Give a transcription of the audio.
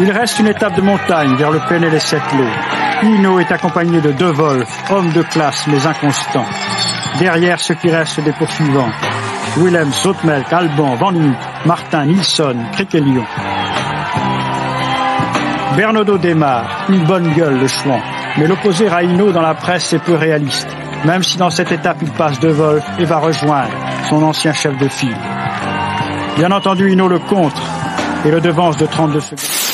Il reste une étape de montagne vers le Penel et Sept-Lots. Hino est accompagné de deux Wolf, hommes de classe mais inconstants. Derrière ce qui reste des poursuivants, Willem, Sautmelk, Alban, Van Lien, Martin, Nilsson, Criquelion. Bernardo démarre, une bonne gueule le chouan, mais l'opposé à Hino dans la presse est peu réaliste, même si dans cette étape il passe de Wolf et va rejoindre son ancien chef de file. Bien entendu, Hino le contre et le devance de 32 secondes.